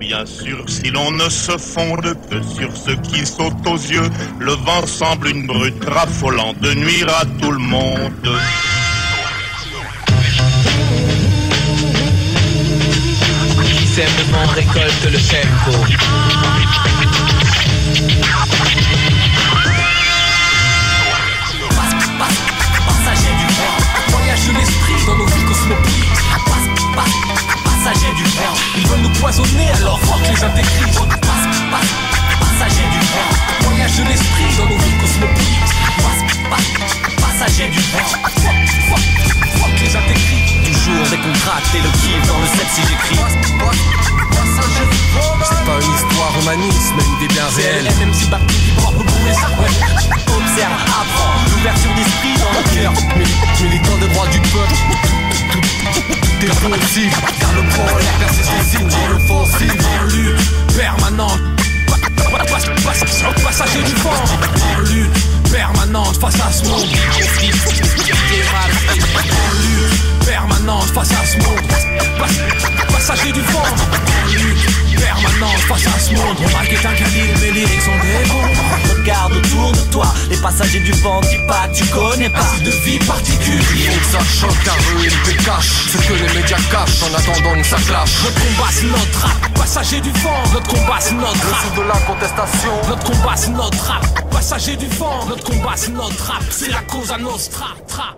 bien sûr, si l'on ne se fonde que sur ce qui saute aux yeux, le vent semble une brute raffolant de nuire à tout le monde. Poisonner alors rock les intégristes. Passager du vent, voyage de l'esprit dans nos vies cosmopolites. Passager du vent, fuck, fuck, fuck les intégristes. Toujours décontracté le kiff dans le set si j'écris. C'est pas une histoire humaniste, mais une idée bien réelle. Possible. Car le en lutte permanente. Pa- pa- pa- pa- Passager du vent en lutte permanente face à ce monde. Lutte permanente face à ce monde. Pas- Passager du vent en lutte permanente face à ce monde. Mon est un passagers du vent, dis pas tu connais pas. De vie particulière. Faut que ça choque car eux ils te cachent Ce que les médias cachent en attendant que ça clash Notre combat c'est notre rap, passager du vent. Notre combat c'est notre Le rap. de la contestation Notre combat c'est notre rap, passager du vent. Notre combat c'est notre rap, c'est la cause à nostra. Tra.